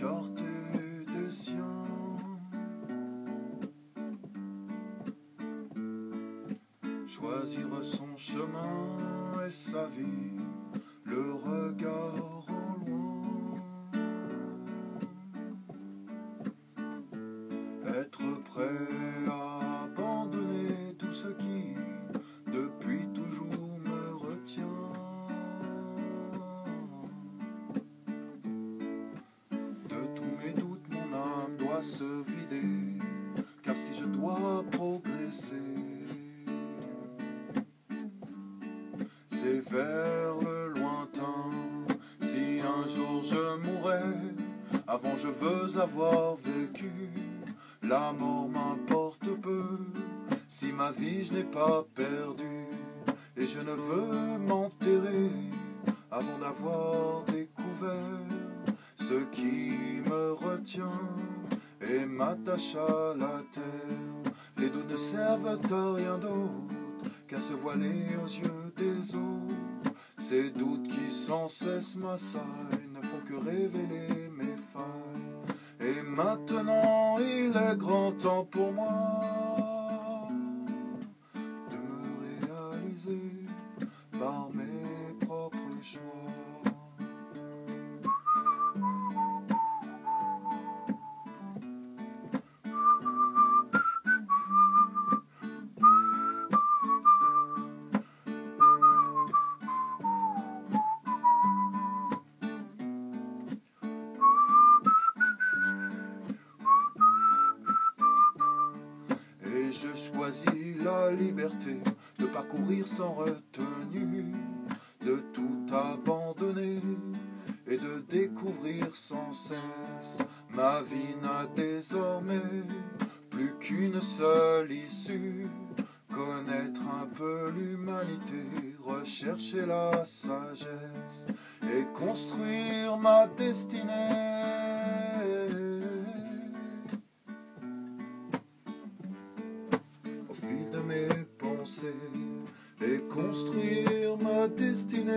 Corte de Sion. Choisir son chemin et sa vie, le regard au loin. Être prêt. Se vider, car si je dois progresser, c'est vers le lointain. Si un jour je mourrais, avant je veux avoir vécu, la mort m'importe peu. Si ma vie je n'ai pas perdu, et je ne veux m'enterrer avant d'avoir découvert ce qui me retient et m'attache à la terre. Les doutes ne servent à rien d'autre qu'à se voiler aux yeux des autres. Ces doutes qui sans cesse m'assaillent ne font que révéler mes failles. Et maintenant il est grand temps pour moi de me réaliser par mes La liberté de parcourir sans retenue, de tout abandonner et de découvrir sans cesse. Ma vie n'a désormais plus qu'une seule issue. Connaître un peu l'humanité, rechercher la sagesse et construire ma destinée. Et construire ma destinée.